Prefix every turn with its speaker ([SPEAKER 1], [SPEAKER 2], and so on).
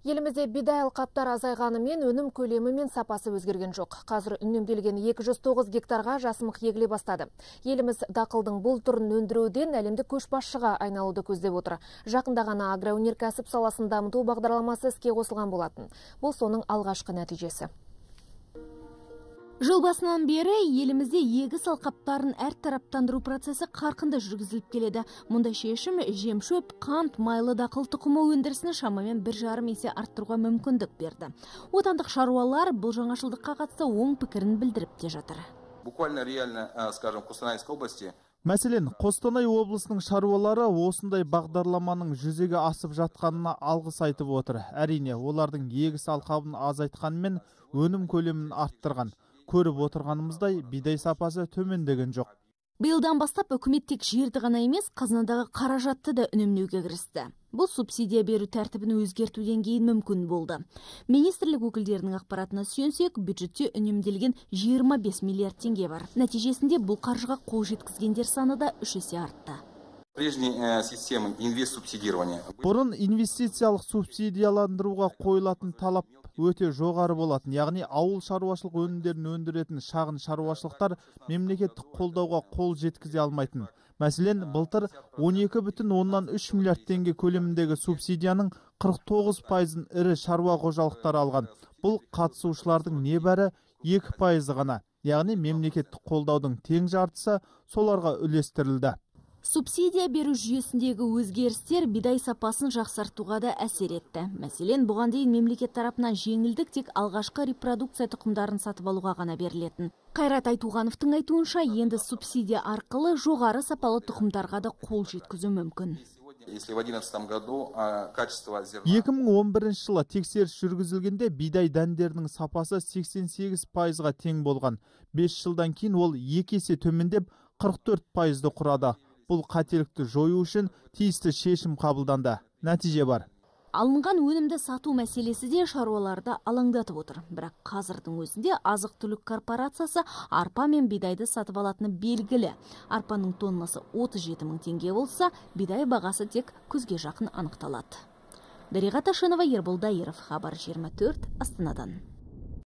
[SPEAKER 1] Елімізде бидай алқаптар азайғанымен өнім көлемі мен сапасы өзгерген жоқ. Қазір үнемделген 209 гектарға жасымық егіле бастады. Еліміз дақылдың бұл түрін өндіруден әлемді көшбасшыға айналуды көздеп отыр. Жақында ғана агроөнеркәсіп саласын дамыту бағдарламасы іске қосылған болатын. Бұл соның алғашқы нәтижесі.
[SPEAKER 2] Жыл басынан бері елімізде егіс алқаптарын әртараптандыру процесі қарқынды жүргізіліп келеді. Мұнда шешім жемшөп, қант, майлы дақыл тұқымы өндірісін шамамен бір жарым есе арттыруға мүмкіндік берді. Отандық шаруалар бұл жаңашылдыққа қатысты оң пікірін білдіріп те жатыр.
[SPEAKER 3] Буквально реально, э, скажем, Костанайской области
[SPEAKER 4] мәселен қостанай облысының шаруалары осындай бағдарламаның жүзеге асып жатқанына алғыс айтып отыр әрине олардың егіс алқабын азайтқанымен өнім көлемін арттырған көріп отырғанымыздай бидай сапасы төмендеген жоқ.
[SPEAKER 2] Биылдан бастап үкімет тек жерді ғана емес қазынадағы қаражатты да үнемдеуге кірісті. Бұл субсидия беру тәртібін өзгертуден кейін мүмкін болды. Министрлік өкілдерінің ақпаратына сүйенсек бюджетте үнемделген 25 миллиард теңге бар. Нәтижесінде бұл қаржыға қол жеткізгендер саны да үш есе артты.
[SPEAKER 3] Прежней э, системы субсидирования
[SPEAKER 4] бұрын инвестициялық субсидияландыруға қойылатын талап өте жоғары болатын. Яғни ауыл шаруашылық өнімдерін өндіретін шағын шаруашылықтар мемлекеттік қолдауға қол жеткізе алмайтын. Мәселен былтыр 12 бүтін оннан үш миллиард теңге көлеміндегі субсидияның 49 пайызын ірі шаруа қожалықтары алған. Бұл қатысушылардың небәрі екі пайызы ғана. Яғни мемлекеттік қолдаудың тең жартысы соларға үлестірілді.
[SPEAKER 2] Субсидия беру жүйесіндегі өзгерістер бидай сапасын жақсартуға да әсер етті. Мәселен бұған дейін мемлекет тарапынан жеңілдік тек алғашқы репродукция тұқымдарын сатып алуға ғана берілетін. Қайрат айтуғановтың айтуынша енді субсидия арқылы жоғары сапалы тұқымдарға да қол жеткізу мүмкін.
[SPEAKER 3] Если в одиннадцатом году качество
[SPEAKER 4] екі мың он бірінші жылы тексеріс жүргізілгенде бидай дәндерінің сапасы 88 пайызға тең болған. Бес жылдан кейін ол екі есе төмендеп 44 пайызды құрады. Бұл қателікті жою үшін тиісті шешім қабылданды. Нәтиже бар.
[SPEAKER 2] Алынған өнімді сату мәселесі де шаруаларды алаңдатып отыр. Бірақ қазірдің өзінде азық түлік корпорациясы арпа мен бидайды сатып алатыны белгілі. Арпаның тоннасы 37 мың теңге болса бидай бағасы тек күзге жақын анықталады. Дариға ташынова ербол дайыров хабар 24 астанадан.